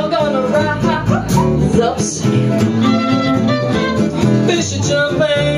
still gonna rise up. Fish are jumping.